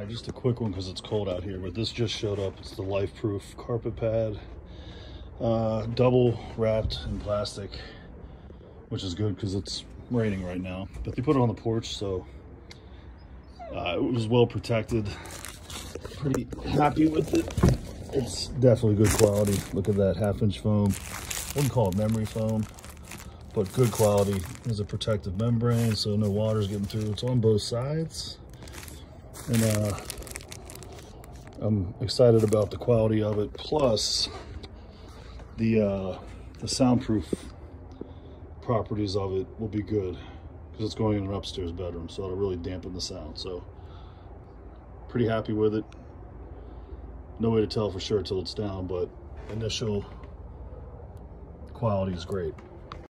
right, just a quick one because it's cold out here, but this just showed up. It's the Lifeproof carpet pad, uh, double wrapped in plastic, which is good because it's raining right now. But they put it on the porch, so uh, it was well protected. Pretty happy with it. It's definitely good quality. Look at that half inch foam. Wouldn't call it memory foam, but good quality. There's a protective membrane, so no water's getting through. It's on both sides. And uh, I'm excited about the quality of it. Plus the, uh, the soundproof properties of it will be good because it's going in an upstairs bedroom. So it'll really dampen the sound. So pretty happy with it. No way to tell for sure till it's down, but initial quality is great.